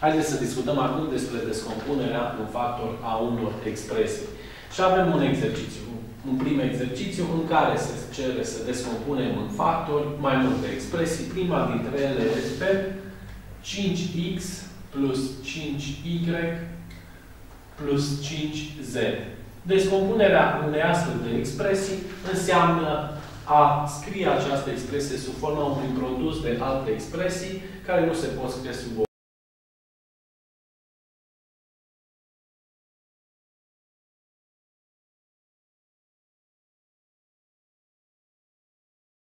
Haideți să discutăm acum despre descompunerea în factor a unor expresii. Și avem un exercițiu, un prim exercițiu în care se cere să descompunem în factori mai multe expresii. Prima dintre ele este 5x plus 5y plus 5z. Descompunerea unei astfel de expresii înseamnă a scrie această expresie sub formă unui produs de alte expresii care nu se pot scrie sub o